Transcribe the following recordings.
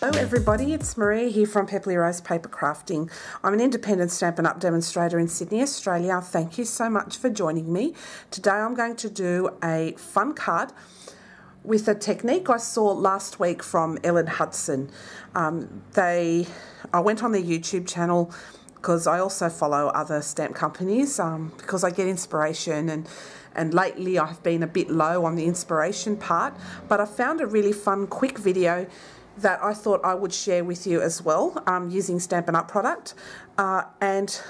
Hello everybody, it's Maria here from Pepperly Rose Paper Crafting. I'm an independent Stampin' Up! demonstrator in Sydney, Australia. Thank you so much for joining me. Today I'm going to do a fun card with a technique I saw last week from Ellen Hutson. Um, they, I went on their YouTube channel because I also follow other stamp companies um, because I get inspiration and and lately I've been a bit low on the inspiration part but I found a really fun quick video that I thought I would share with you as well um, using Stampin' Up! product. Uh, and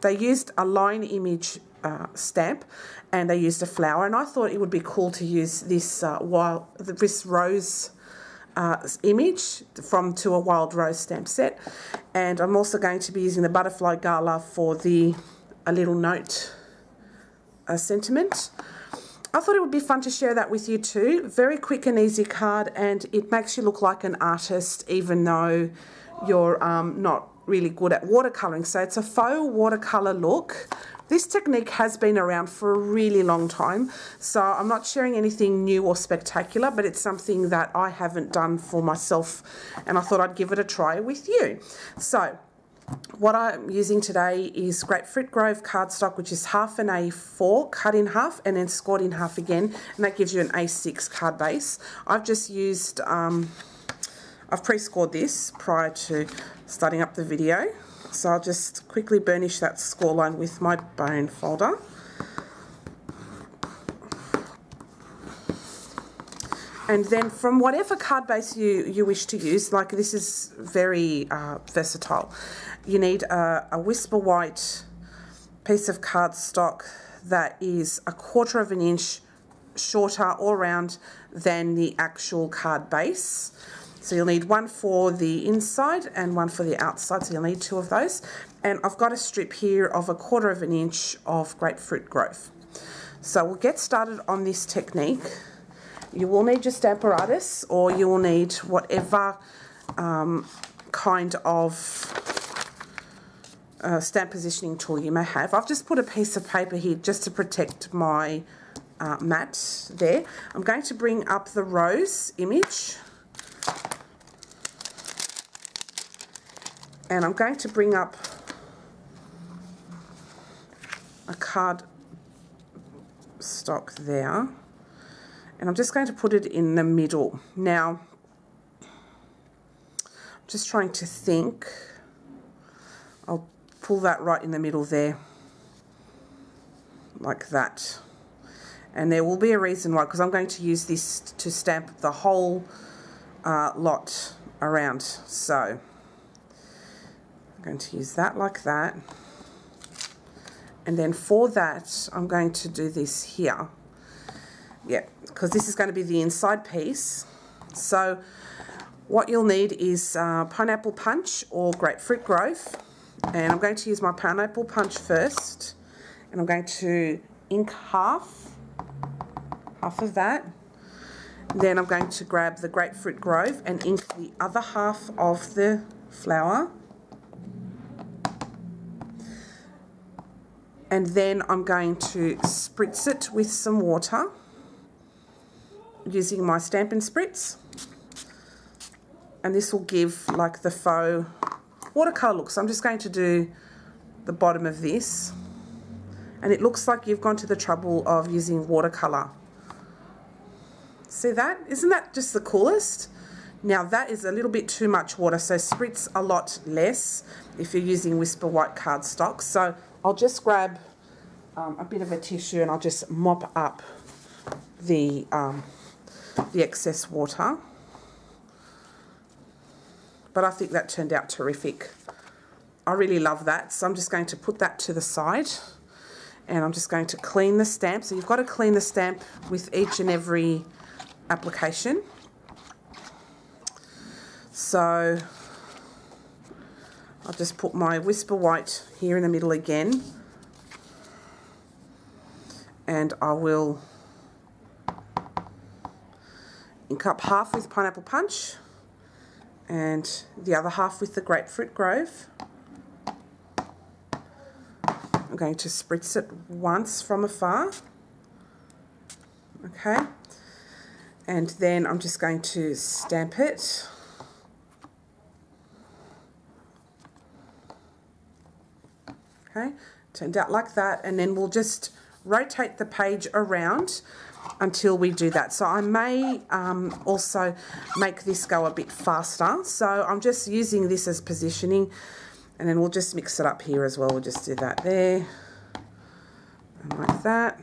they used a line image uh, stamp and they used a flower and I thought it would be cool to use this uh, wild, this rose uh, image from to a wild rose stamp set and I'm also going to be using the butterfly gala for the a little note sentiment. I thought it would be fun to share that with you too. Very quick and easy card and it makes you look like an artist even though you're um, not really good at watercolouring. So it's a faux watercolour look. This technique has been around for a really long time, so I'm not sharing anything new or spectacular, but it's something that I haven't done for myself, and I thought I'd give it a try with you. So what I'm using today is Grapefruit Grove cardstock, which is half an A4 cut in half and then scored in half again, and that gives you an A6 card base. I've just used, um, I've pre-scored this prior to starting up the video, so I'll just quickly burnish that score line with my bone folder. And then from whatever card base you, you wish to use, like this is very uh, versatile, you need a, a Whisper White piece of cardstock that is a quarter of an inch shorter all round than the actual card base. So you'll need one for the inside and one for the outside, so you'll need two of those. And I've got a strip here of a quarter of an inch of Grapefruit Grove. So we'll get started on this technique. You will need your Stamparatus or you will need whatever um, kind of uh, stamp positioning tool you may have. I've just put a piece of paper here just to protect my uh, mat there. I'm going to bring up the rose image and I'm going to bring up a card stock there and I'm just going to put it in the middle. Now, I'm just trying to think. I'll pull that right in the middle there, like that. And there will be a reason why, because I'm going to use this to stamp the whole uh, lot around. So, I'm going to use that like that. And then for that, I'm going to do this here because this is going to be the inside piece. So what you'll need is uh, pineapple punch or grapefruit grove. And I'm going to use my pineapple punch first. And I'm going to ink half, half of that. Then I'm going to grab the grapefruit grove and ink the other half of the flower. And then I'm going to spritz it with some water using my Stampin' Spritz. And this will give like the faux watercolour look. So I'm just going to do the bottom of this. And it looks like you've gone to the trouble of using watercolour. See that? Isn't that just the coolest? Now that is a little bit too much water, so spritz a lot less if you're using Whisper White cardstock. So I'll just grab um, a bit of a tissue and I'll just mop up the um, the excess water. But I think that turned out terrific. I really love that. So I'm just going to put that to the side. And I'm just going to clean the stamp. So you've got to clean the stamp with each and every application. So I'll just put my Whisper White here in the middle again. And I will ink up half with pineapple punch and the other half with the grapefruit grove. I'm going to spritz it once from afar. Okay. And then I'm just going to stamp it. Okay, turned out like that. And then we'll just rotate the page around until we do that. So I may um, also make this go a bit faster. So I'm just using this as positioning and then we'll just mix it up here as well. We'll just do that there and like that.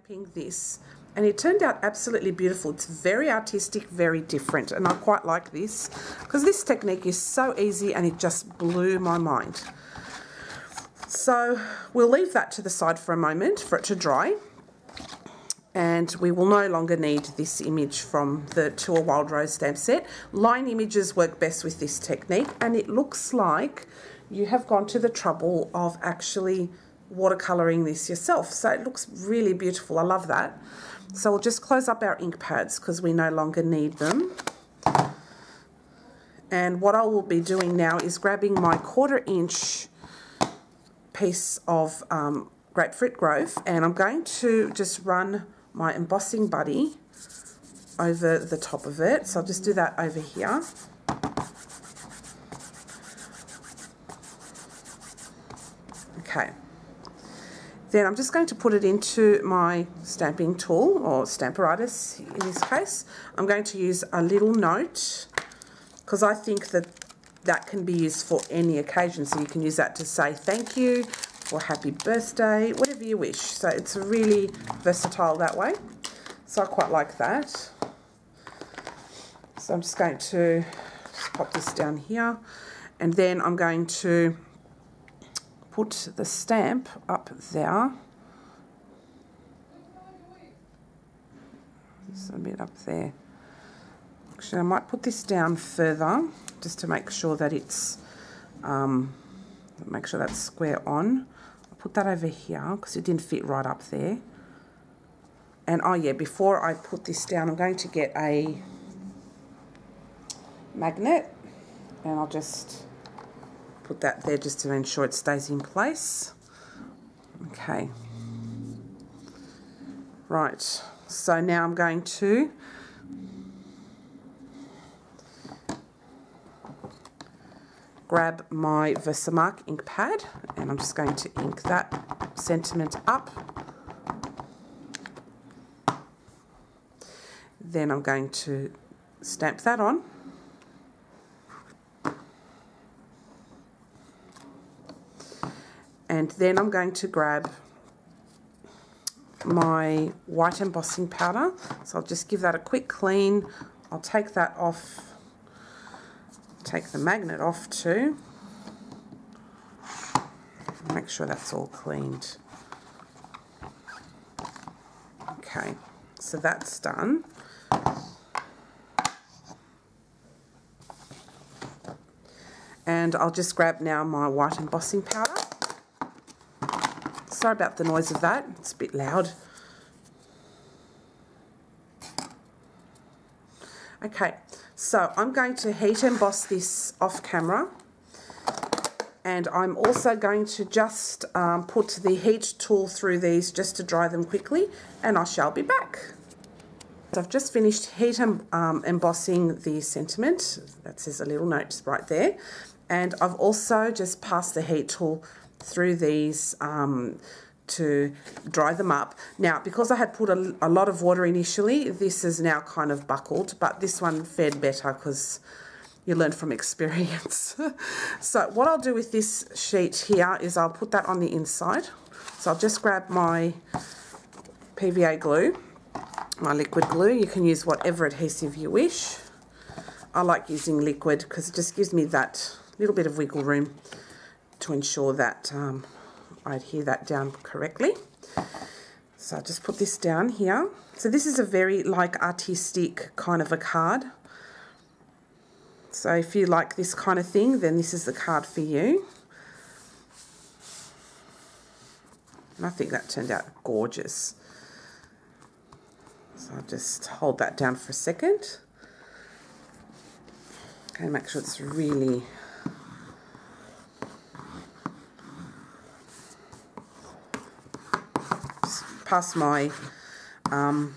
Stamping this and it turned out absolutely beautiful. It's very artistic, very different and I quite like this because this technique is so easy and it just blew my mind. So we'll leave that to the side for a moment for it to dry and we will no longer need this image from the To a Wild Rose stamp set. Line images work best with this technique and it looks like you have gone to the trouble of actually watercolouring this yourself. So it looks really beautiful. I love that. So we'll just close up our ink pads because we no longer need them. And what I will be doing now is grabbing my quarter inch piece of um, Grapefruit Grove and I'm going to just run my embossing buddy over the top of it. So I'll just do that over here. Okay. Then I'm just going to put it into my stamping tool, or Stamparatus in this case. I'm going to use a little note, because I think that that can be used for any occasion. So you can use that to say thank you, or happy birthday, whatever you wish. So it's really versatile that way. So I quite like that. So I'm just going to just pop this down here. And then I'm going to put the stamp up there. Just a bit up there. Actually, I might put this down further just to make sure that it's, um, make sure that's square on. I'll put that over here because it didn't fit right up there. And oh yeah, before I put this down, I'm going to get a magnet and I'll just put that there just to ensure it stays in place. Okay. Right, so now I'm going to grab my Versamark ink pad and I'm just going to ink that sentiment up. Then I'm going to stamp that on. And then I'm going to grab my white embossing powder. So I'll just give that a quick clean. I'll take that off take the magnet off too. Make sure that's all cleaned. Okay so that's done. And I'll just grab now my white embossing powder Sorry about the noise of that. It's a bit loud. Okay, so I'm going to heat emboss this off camera and I'm also going to just um, put the heat tool through these just to dry them quickly and I shall be back. So I've just finished heat um, embossing the sentiment, that says a little note right there, and I've also just passed the heat tool through these um, to dry them up. Now, because I had put a, a, lot of water initially, this is now kind of buckled, but this one fared better because you learn from experience. so what I'll do with this sheet here is I'll put that on the inside. So I'll just grab my PVA glue, my liquid glue. You can use whatever adhesive you wish. I like using liquid because it just gives me that little bit of wiggle room to ensure that um, I adhere that down correctly. So I just put this down here. So this is a very like artistic kind of a card. So if you like this kind of thing, then this is the card for you. And I think that turned out gorgeous. So I'll just hold that down for a second. Okay, make sure it's really pass my um,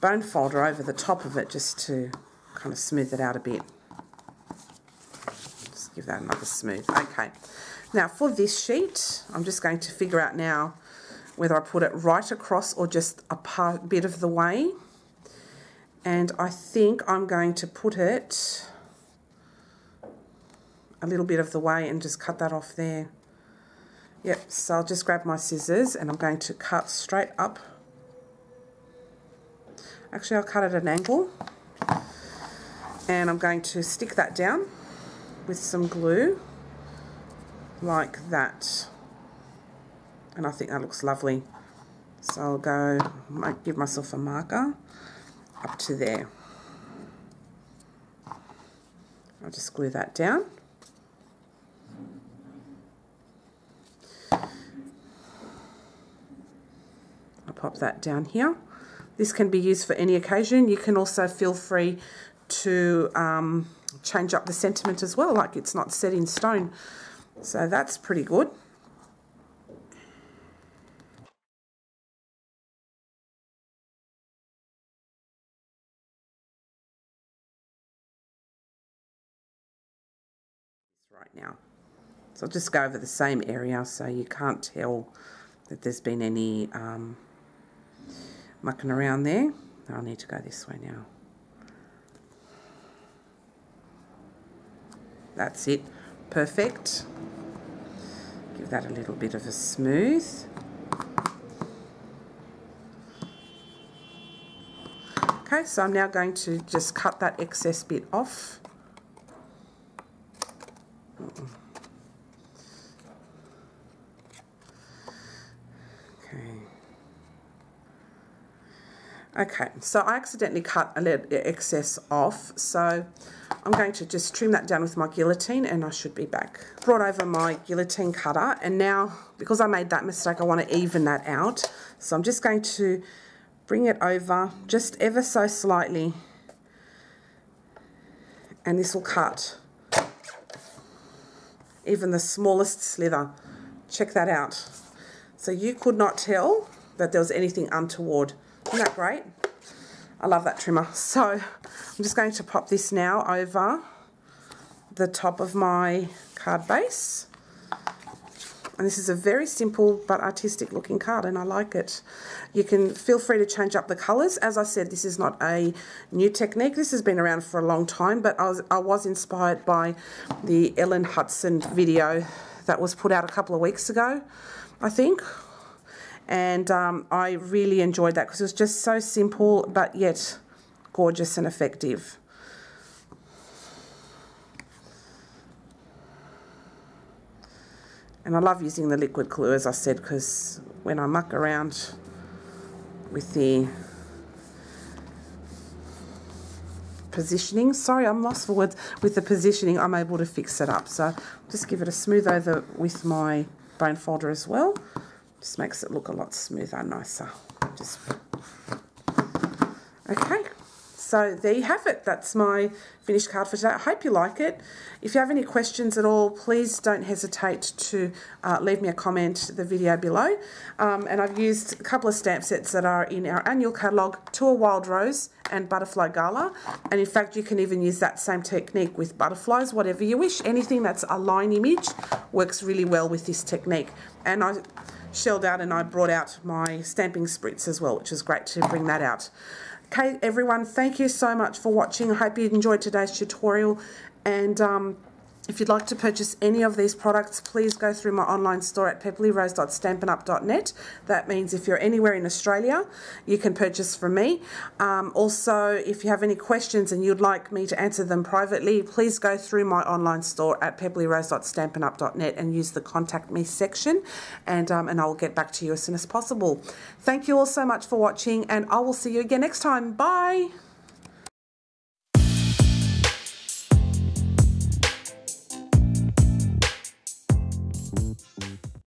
bone folder over the top of it just to kind of smooth it out a bit. Just give that another smooth. Okay. Now for this sheet, I'm just going to figure out now whether I put it right across or just a part, bit of the way. And I think I'm going to put it a little bit of the way and just cut that off there. Yep, so I'll just grab my scissors and I'm going to cut straight up. Actually, I'll cut at an angle. And I'm going to stick that down with some glue like that. And I think that looks lovely. So I'll go, might give myself a marker up to there. I'll just glue that down. Pop that down here. This can be used for any occasion. You can also feel free to um, change up the sentiment as well, like it's not set in stone. So that's pretty good. right now. So I'll just go over the same area so you can't tell that there's been any um, mucking around there. I'll need to go this way now. That's it. Perfect. Give that a little bit of a smooth. Okay, so I'm now going to just cut that excess bit off. Okay, so I accidentally cut a little excess off, so I'm going to just trim that down with my guillotine and I should be back. Brought over my guillotine cutter and now, because I made that mistake, I want to even that out. So I'm just going to bring it over just ever so slightly and this will cut even the smallest slither. Check that out. So you could not tell that there was anything untoward isn't that great? I love that trimmer. So I'm just going to pop this now over the top of my card base. And this is a very simple but artistic looking card and I like it. You can feel free to change up the colours. As I said, this is not a new technique. This has been around for a long time, but I was, I was inspired by the Ellen Hutson video that was put out a couple of weeks ago, I think, and um, I really enjoyed that because it was just so simple but yet gorgeous and effective. And I love using the liquid glue, as I said, because when I muck around with the positioning, sorry, I'm lost for words, with the positioning, I'm able to fix it up. So just give it a smooth over with my bone folder as well. Just makes it look a lot smoother, and nicer. Just Okay, so there you have it. That's my finished card for today. I hope you like it. If you have any questions at all, please don't hesitate to uh, leave me a comment the video below. Um, and I've used a couple of stamp sets that are in our annual catalogue, To a Wild Rose and Butterfly Gala. And in fact, you can even use that same technique with butterflies, whatever you wish. Anything that's a line image works really well with this technique. And I shelled out and I brought out my stamping spritz as well, which is great to bring that out. Okay, everyone, thank you so much for watching. I hope you enjoyed today's tutorial and um, if you'd like to purchase any of these products, please go through my online store at pepperlyrose.stampinup.net. That means if you're anywhere in Australia, you can purchase from me. Um, also, if you have any questions and you'd like me to answer them privately, please go through my online store at pepperlyrose.stampinup.net and use the contact me section, and um, and I will get back to you as soon as possible. Thank you all so much for watching, and I will see you again next time. Bye.